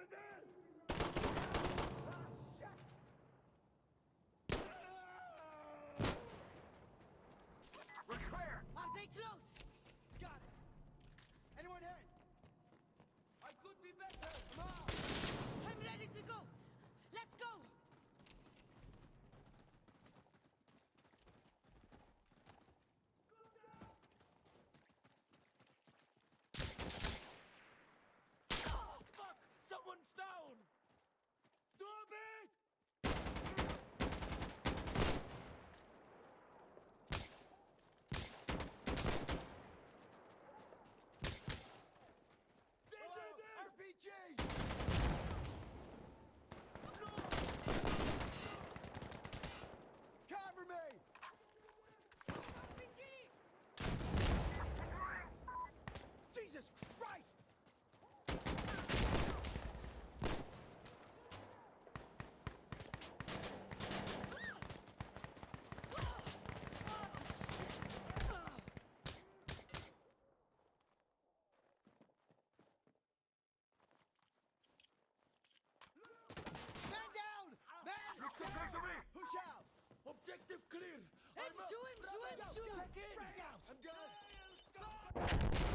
the dead! Subject to me! Push out! Objective clear! Aim, shoot him, shoot him, shoot him! I'm good!